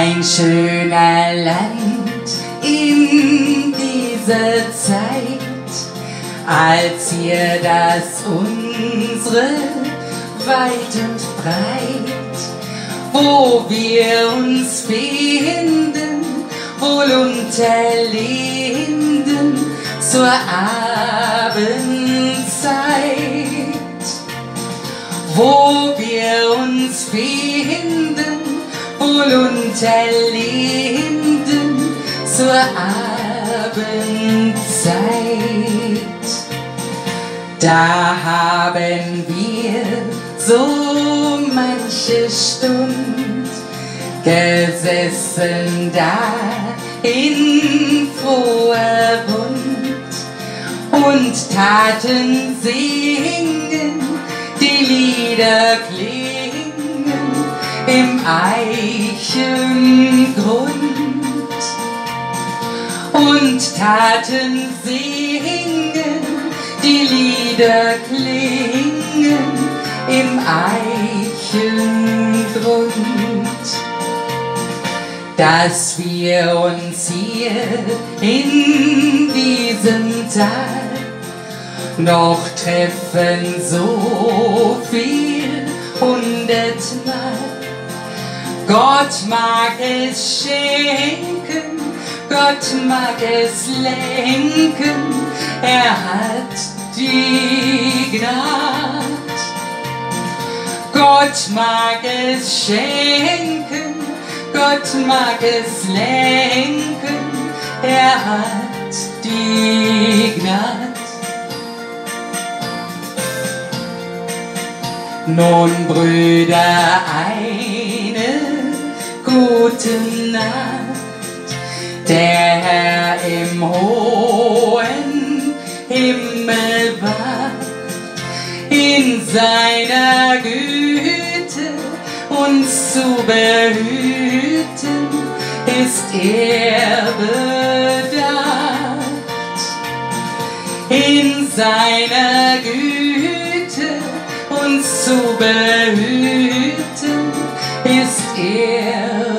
ein schöner Land in dieser Zeit, als hier das unsere weit und breit, wo wir uns finden, wohl unter Linden zur Abendzeit, wo wir uns finden, wohl unter Linden zur Abendzeit. Da haben wir so manche Stund gesessen da in froher Wund und taten singen, die Lieder klingen im Eichengrund und taten singen, die Lieder klingen im Eichengrund dass wir uns hier in diesem Tal noch treffen, so viel hundertmal. Gott mag es schenken, Gott mag es lenken, er hat die Gnade. Gott mag es schenken, Gott mag es lenken, er hat die Gnade. Nun, Brüder, eine gute Nacht. Der Herr im hohen Himmel wacht, in seiner Güte uns zu behüten, ist er bedacht. In seiner Güte uns zu behüten, ist er bedacht.